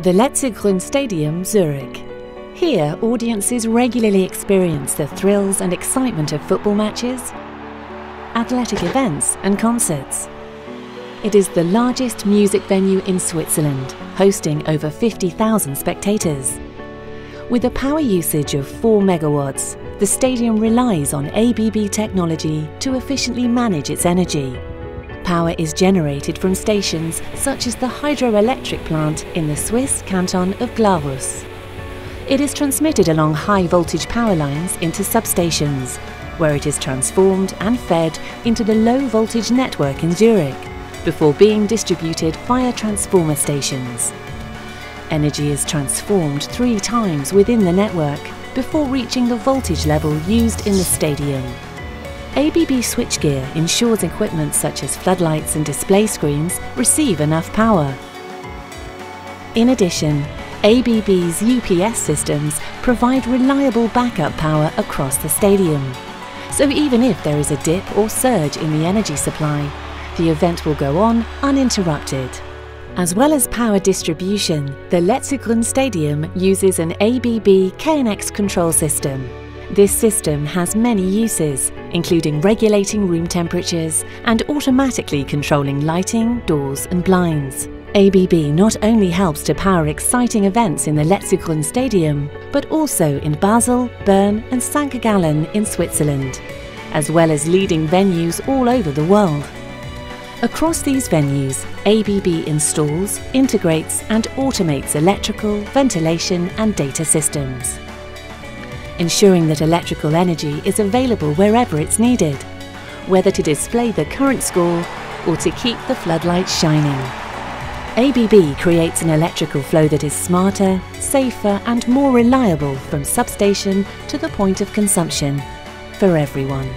The Letzigrund Stadium, Zurich. Here, audiences regularly experience the thrills and excitement of football matches, athletic events and concerts. It is the largest music venue in Switzerland, hosting over 50,000 spectators. With a power usage of 4 megawatts, the stadium relies on ABB technology to efficiently manage its energy. Power is generated from stations such as the hydroelectric plant in the Swiss canton of Glarus. It is transmitted along high voltage power lines into substations, where it is transformed and fed into the low voltage network in Zurich, before being distributed via transformer stations. Energy is transformed three times within the network before reaching the voltage level used in the stadium. ABB switchgear ensures equipment such as floodlights and display screens receive enough power. In addition, ABB's UPS systems provide reliable backup power across the stadium. So even if there is a dip or surge in the energy supply, the event will go on uninterrupted. As well as power distribution, the Letzigrund Stadium uses an ABB KNX control system. This system has many uses, including regulating room temperatures and automatically controlling lighting, doors and blinds. ABB not only helps to power exciting events in the Letzigrund Stadium, but also in Basel, Bern and St. Gallen in Switzerland, as well as leading venues all over the world. Across these venues, ABB installs, integrates and automates electrical, ventilation and data systems, ensuring that electrical energy is available wherever it's needed, whether to display the current score or to keep the floodlights shining. ABB creates an electrical flow that is smarter, safer and more reliable from substation to the point of consumption for everyone.